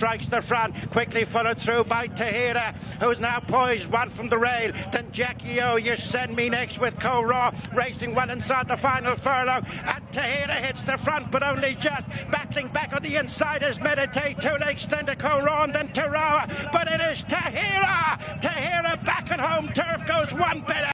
strikes the front, quickly followed through by Tahiyra, who's now poised one from the rail. Then Jackie O, you send me next with Co racing well inside the final furlong. And Tahiyra hits the front, but only just battling back on the inside as Meditate. Two legs then to Co and then Tarawa. But it is Tahiyra. Tahiyra back at home turf goes one better.